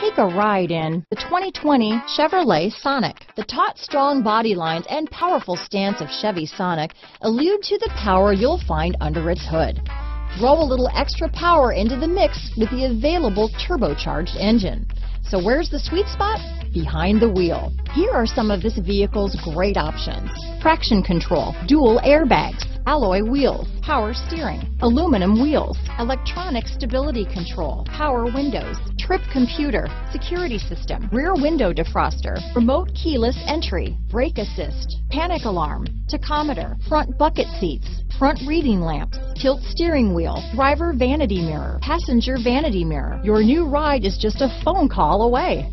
Take a ride in the 2020 Chevrolet Sonic. The taut, strong body lines and powerful stance of Chevy Sonic allude to the power you'll find under its hood. Throw a little extra power into the mix with the available turbocharged engine. So where's the sweet spot? Behind the wheel. Here are some of this vehicle's great options. Traction control, dual airbags, alloy wheels, power steering, aluminum wheels, electronic stability control, power windows, trip computer, security system, rear window defroster, remote keyless entry, brake assist, panic alarm, tachometer, front bucket seats, front reading lamps, tilt steering wheel, driver vanity mirror, passenger vanity mirror. Your new ride is just a phone call away.